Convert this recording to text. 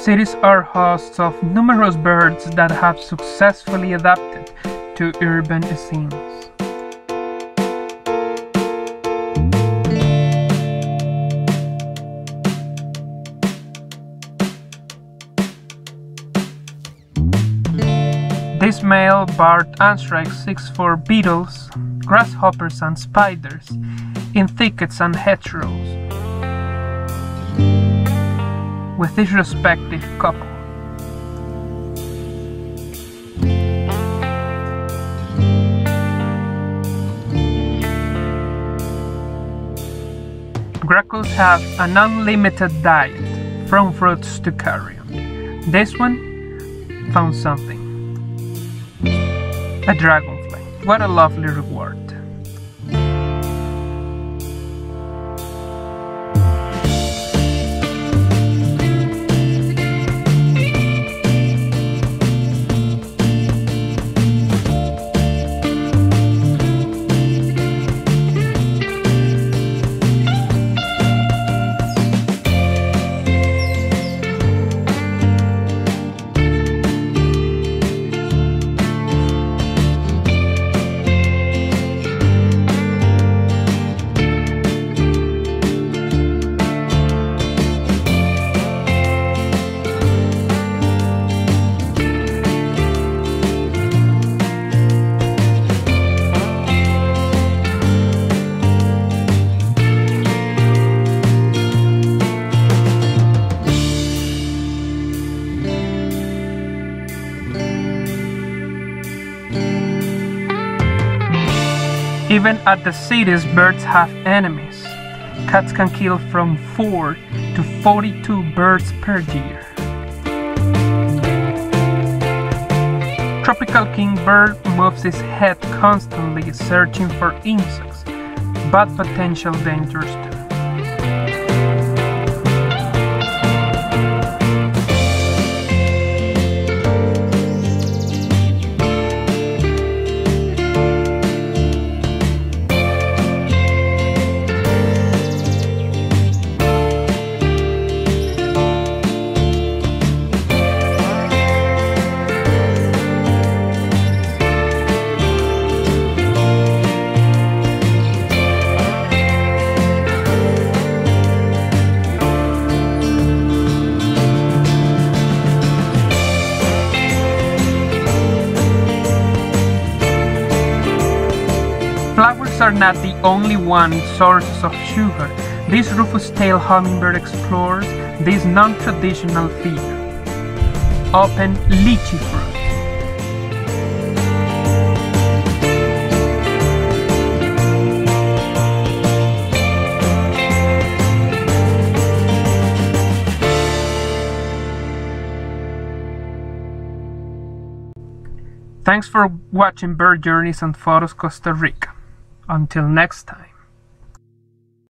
Cities are hosts of numerous birds that have successfully adapted to urban scenes. This male barred antshrike seeks for beetles, grasshoppers and spiders in thickets and hedgerows with his respective couple. Grackles have an unlimited diet, from fruits to carrion. This one found something. A dragonfly. What a lovely reward. Even at the cities, birds have enemies. Cats can kill from 4 to 42 birds per year. Tropical kingbird moves its head constantly searching for insects, but potential dangers too. Flowers are not the only one sources of sugar. This rufous-tailed hummingbird explores this non-traditional feed. Open lychee fruit. Thanks for watching Bird Journeys and Photos Costa Rica. Until next time.